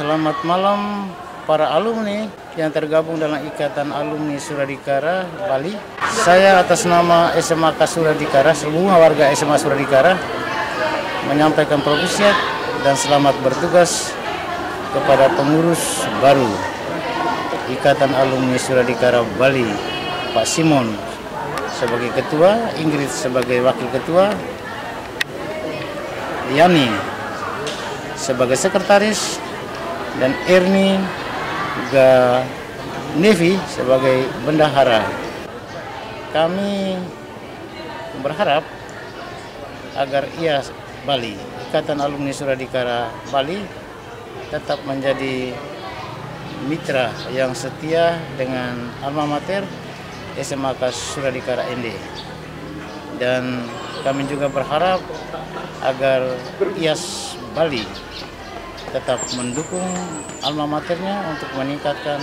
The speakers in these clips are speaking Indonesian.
Selamat malam para alumni yang tergabung dalam Ikatan Alumni Suradikara Bali. Saya atas nama SMK Suradikara, semua warga SMA Suradikara menyampaikan propisiat dan selamat bertugas kepada pengurus baru Ikatan Alumni Suradikara Bali, Pak Simon sebagai ketua, Ingrid sebagai wakil ketua, Yani sebagai sekretaris, dan Erni juga Nevi sebagai bendahara. Kami berharap agar ia Bali, Ikatan Alumni Suradikara Bali tetap menjadi mitra yang setia dengan alma mater SMK Suradikara ND. Dan kami juga berharap agar IAS Bali tetap mendukung alma maternya untuk meningkatkan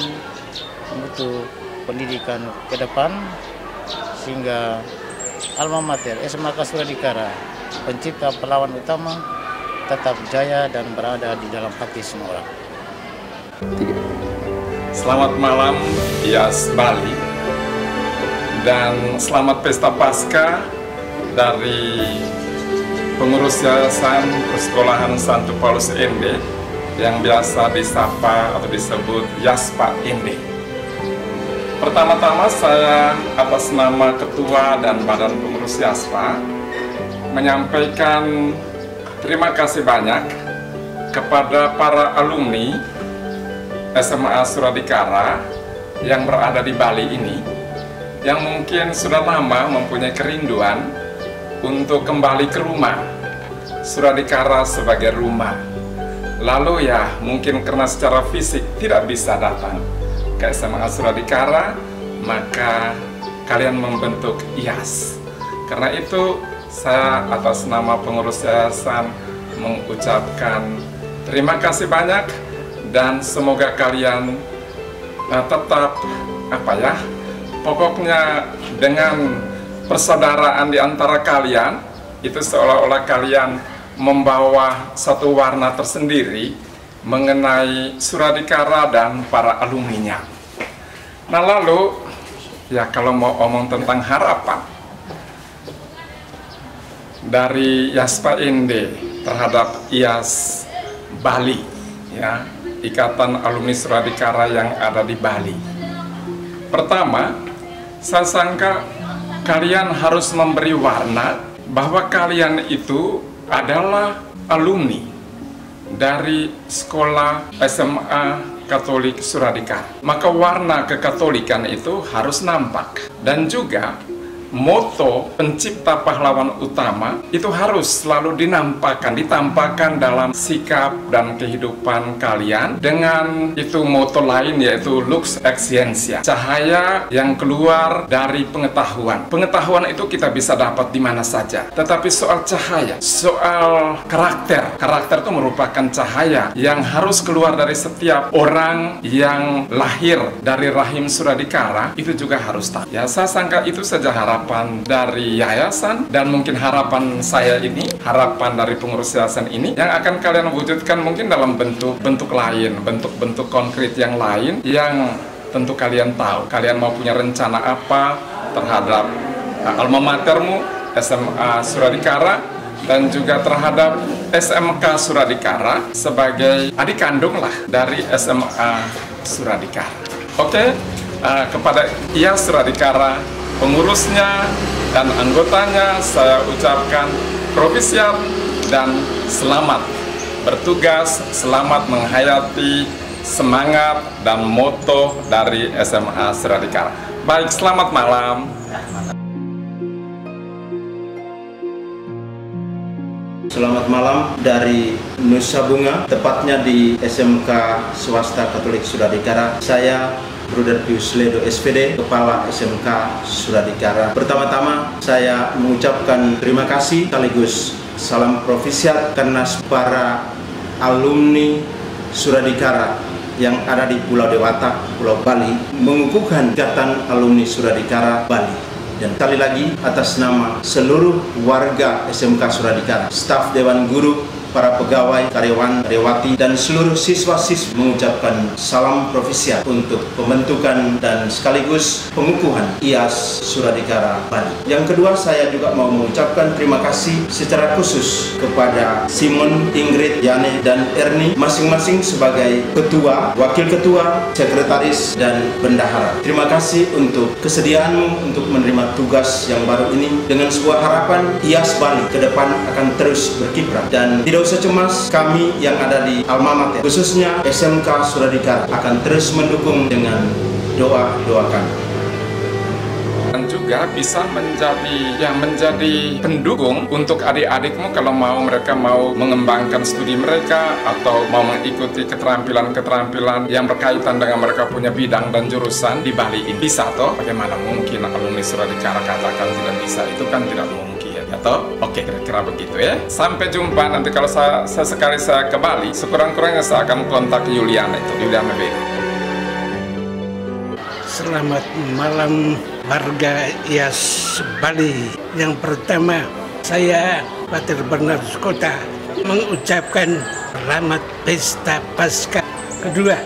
mutu pendidikan ke depan sehingga alma mater SMK Suradikara pencipta pelawan utama tetap jaya dan berada di dalam hati semua orang. Selamat malam IAS Bali dan selamat pesta Pasca dari pengurus Yayasan Persekolahan Santo Paulus ND yang biasa disapa atau disebut Yaspa ND. Pertama-tama saya atas nama Ketua dan Badan Pengurus Yaspa menyampaikan terima kasih banyak kepada para alumni SMA Suradikara yang berada di Bali ini yang mungkin sudah lama mempunyai kerinduan untuk kembali ke rumah. Suradikara sebagai rumah. Lalu ya mungkin karena secara fisik tidak bisa datang. Ke SMA Suradikara maka kalian membentuk IAS karena itu saya atas nama pengurus yayasan mengucapkan terima kasih banyak dan semoga kalian uh, tetap apa ya pokoknya dengan persaudaraan di antara kalian itu seolah-olah kalian membawa satu warna tersendiri mengenai Suradikara dan para alumninya. Nah lalu ya kalau mau omong tentang harapan dari Yaspa Inde terhadap IAS Bali ya Ikatan Alumni Suradikara yang ada di Bali. Pertama, saya sangka kalian harus memberi warna bahwa kalian itu adalah alumni dari sekolah SMA Katolik Suradikara. Maka warna kekatolikan itu harus nampak dan juga moto pencipta pahlawan utama itu harus selalu dinampakkan, ditampakkan dalam sikap dan kehidupan kalian dengan itu moto lain yaitu lux excientia, cahaya yang keluar dari pengetahuan. Pengetahuan itu kita bisa dapat di mana saja, tetapi soal cahaya, soal karakter, karakter itu merupakan cahaya yang harus keluar dari setiap orang yang lahir dari rahim Suradikara itu juga harus tahu. Ya, saya sangka itu saja harap harapan dari yayasan dan mungkin harapan saya ini, harapan dari pengurus yayasan ini yang akan kalian wujudkan mungkin dalam bentuk-bentuk lain, bentuk-bentuk konkret yang lain yang tentu kalian tahu. Kalian mau punya rencana apa terhadap uh, alma matermu SMA Suradikara dan juga terhadap SMK Suradikara sebagai adik kandung lah dari SMA Suradikara. Oke, okay? uh, kepada Ia Suradikara pengurusnya dan anggotanya saya ucapkan profisiat dan selamat bertugas, selamat menghayati semangat dan moto dari SMA Seradikara. Baik, selamat malam. Selamat malam dari Nusa Bunga, tepatnya di SMK Swasta Katolik Sudadikara. Saya Bruder Pius Ledo SPD, Kepala SMK Suradikara. Pertama-tama saya mengucapkan terima kasih sekaligus salam profisial karena para alumni Suradikara yang ada di Pulau Dewata, Pulau Bali, mengukuhkan Ikatan Alumni Suradikara Bali. Dan sekali lagi atas nama seluruh warga SMK Suradikara, staf Dewan Guru, para pegawai, karyawan, karyawati, dan seluruh siswa-siswi mengucapkan salam profisiat untuk pembentukan dan sekaligus pengukuhan IAS Suradikara Bali. Yang kedua, saya juga mau mengucapkan terima kasih secara khusus kepada Simon, Ingrid, Yane, dan Erni masing-masing sebagai ketua, wakil ketua, sekretaris, dan bendahara. Terima kasih untuk kesediaanmu untuk menerima tugas yang baru ini dengan sebuah harapan IAS Bali ke depan akan terus berkiprah dan tidak usah cemas kami yang ada di Alma khususnya SMK Suradikara akan terus mendukung dengan doa-doa kami. Dan juga bisa menjadi yang menjadi pendukung untuk adik-adikmu kalau mau mereka mau mengembangkan studi mereka atau mau mengikuti keterampilan-keterampilan yang berkaitan dengan mereka punya bidang dan jurusan di Bali ini. Bisa toh? Bagaimana mungkin alumni Suradikara katakan tidak bisa? Itu kan tidak mungkin atau oke kira-kira begitu ya sampai jumpa nanti kalau saya, sekali saya ke Bali sekurang-kurangnya saya akan kontak Yuliana itu Yuliana Bedi Selamat malam warga Ias Bali. Yang pertama, saya Patir Bernardus Kota mengucapkan selamat pesta Pasca. Kedua,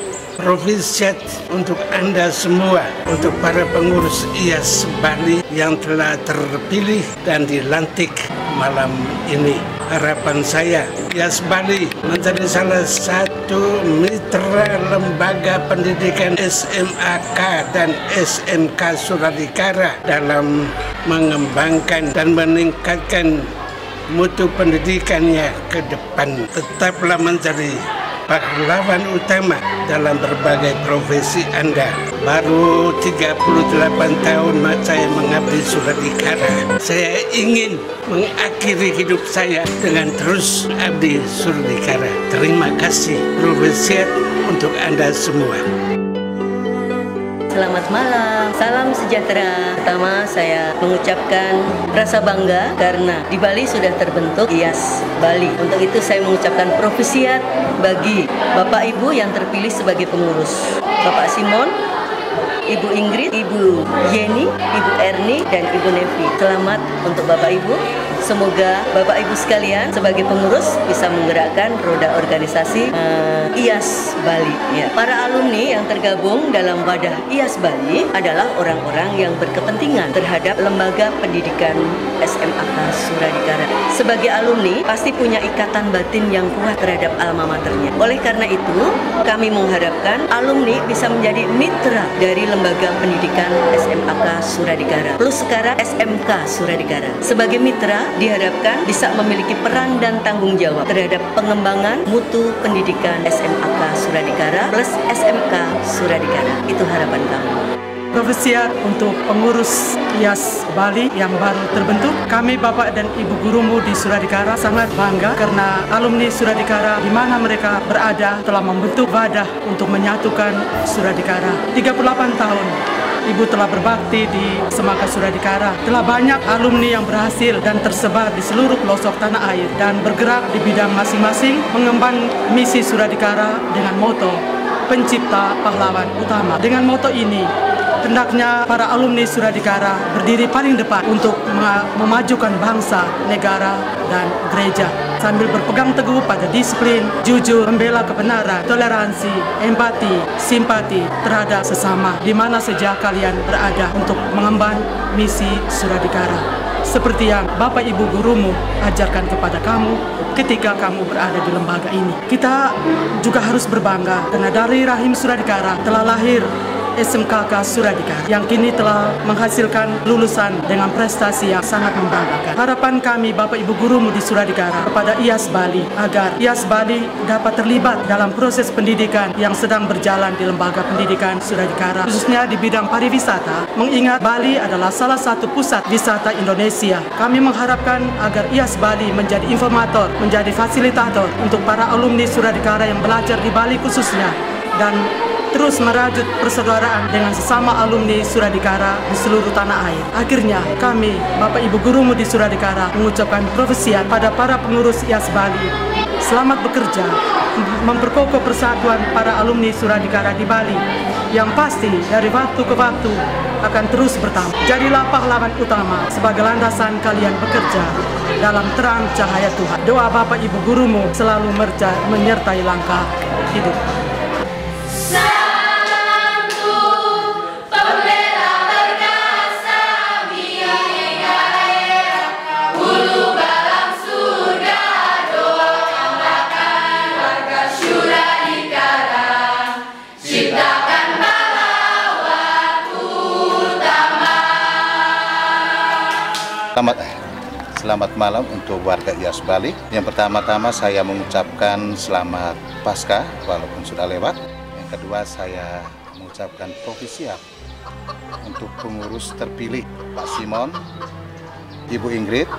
Profisiat untuk Anda semua, untuk para pengurus IAS Bali yang telah terpilih dan dilantik malam ini. Harapan saya, IAS Bali menjadi salah satu mitra lembaga pendidikan SMAK dan SMK Suradikara dalam mengembangkan dan meningkatkan mutu pendidikannya ke depan. Tetaplah menjadi pahlawan utama dalam berbagai profesi Anda. Baru 38 tahun saya mengabdi Suradikara. Saya ingin mengakhiri hidup saya dengan terus abdi Suradikara. Terima kasih profesiat untuk Anda semua. Selamat malam, salam sejahtera. Pertama, saya mengucapkan rasa bangga karena di Bali sudah terbentuk IAS Bali. Untuk itu saya mengucapkan profisiat bagi Bapak Ibu yang terpilih sebagai pengurus. Bapak Simon, Ibu Ingrid, Ibu Yeni, Ibu Erni, dan Ibu Nevi. Selamat untuk Bapak Ibu. Semoga Bapak Ibu sekalian sebagai pengurus bisa menggerakkan roda organisasi uh, IAS Bali. Ya. Para alumni yang tergabung dalam wadah IAS Bali adalah orang-orang yang berkepentingan terhadap lembaga pendidikan SMAK Suradikara. Sebagai alumni pasti punya ikatan batin yang kuat terhadap alma maternya. Oleh karena itu, kami mengharapkan alumni bisa menjadi mitra dari lembaga pendidikan SMAK Suradikara. Plus sekarang SMK Suradikara. Sebagai mitra diharapkan bisa memiliki peran dan tanggung jawab terhadap pengembangan mutu pendidikan SMAK Suradikara plus SMK Suradikara. Itu harapan kami. Profesiat untuk pengurus IAS Bali yang baru terbentuk. Kami Bapak dan Ibu gurumu di Suradikara sangat bangga karena alumni Suradikara di mana mereka berada telah membentuk wadah untuk menyatukan Suradikara. 38 tahun Ibu telah berbakti di Semaka Suradikara. Telah banyak alumni yang berhasil dan tersebar di seluruh pelosok tanah air dan bergerak di bidang masing-masing mengemban misi Suradikara dengan moto pencipta pahlawan utama. Dengan moto ini, hendaknya para alumni Suradikara berdiri paling depan untuk memajukan bangsa, negara, dan gereja sambil berpegang teguh pada disiplin, jujur, membela kebenaran, toleransi, empati, simpati terhadap sesama di mana saja kalian berada untuk mengemban misi Suradikara. Seperti yang Bapak Ibu gurumu ajarkan kepada kamu ketika kamu berada di lembaga ini. Kita juga harus berbangga karena dari rahim Suradikara telah lahir SMKK Suradikara yang kini telah menghasilkan lulusan dengan prestasi yang sangat membanggakan. Harapan kami Bapak Ibu gurumu di Suradikara kepada IAS Bali agar IAS Bali dapat terlibat dalam proses pendidikan yang sedang berjalan di lembaga pendidikan Suradikara khususnya di bidang pariwisata mengingat Bali adalah salah satu pusat wisata Indonesia. Kami mengharapkan agar IAS Bali menjadi informator, menjadi fasilitator untuk para alumni Suradikara yang belajar di Bali khususnya dan terus merajut persaudaraan dengan sesama alumni Suradikara di seluruh tanah air. Akhirnya, kami, Bapak Ibu gurumu di Suradikara, mengucapkan profesiat pada para pengurus IAS Bali. Selamat bekerja, memperkokoh persatuan para alumni Suradikara di Bali, yang pasti dari waktu ke waktu akan terus bertambah. Jadilah pahlawan utama sebagai landasan kalian bekerja dalam terang cahaya Tuhan. Doa Bapak Ibu gurumu selalu merja, menyertai langkah hidup. Selamat Selamat malam untuk warga IAS Bali. Yang pertama-tama saya mengucapkan selamat Pasca walaupun sudah lewat. Yang kedua saya mengucapkan profisiat untuk pengurus terpilih Pak Simon, Ibu Ingrid,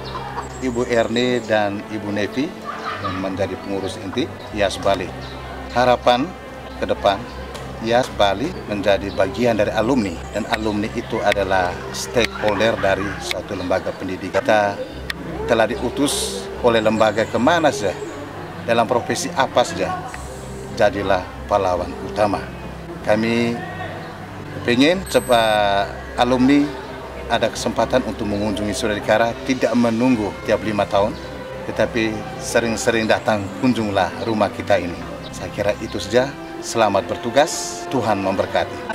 Ibu Erni dan Ibu Nevi yang menjadi pengurus inti IAS Bali. Harapan ke depan IAS Bali menjadi bagian dari alumni dan alumni itu adalah stakeholder dari suatu lembaga pendidikan. Kita telah diutus oleh lembaga ke mana saja, dalam profesi apa saja, jadilah pahlawan utama. Kami ingin cepat alumni ada kesempatan untuk mengunjungi Suradikara tidak menunggu tiap lima tahun, tetapi sering-sering datang kunjunglah rumah kita ini. Saya kira itu saja. Selamat bertugas, Tuhan memberkati.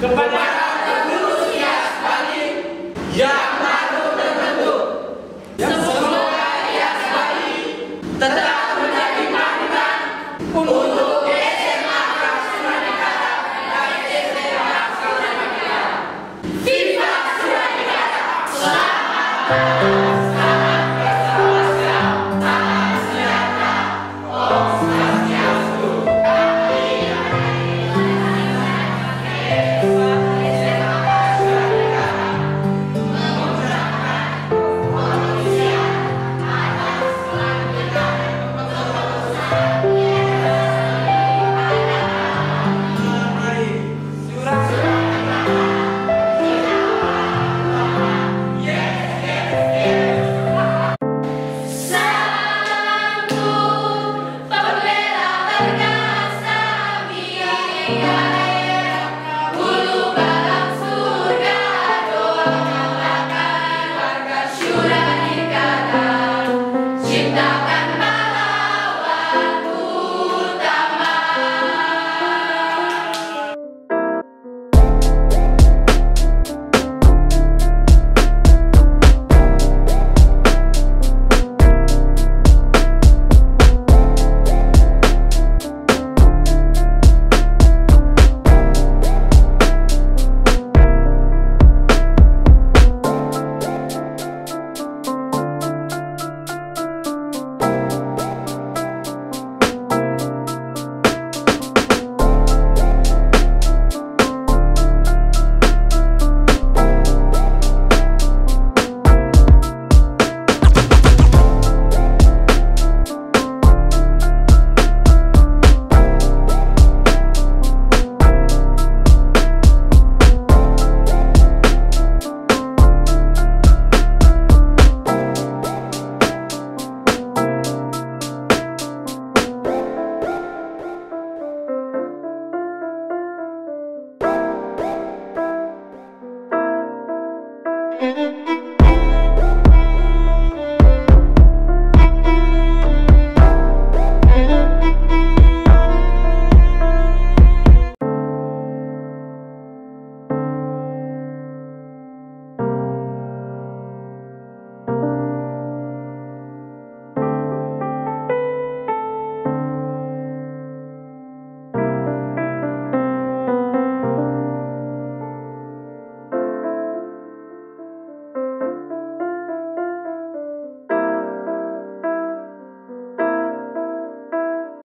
Campanha! Yeah.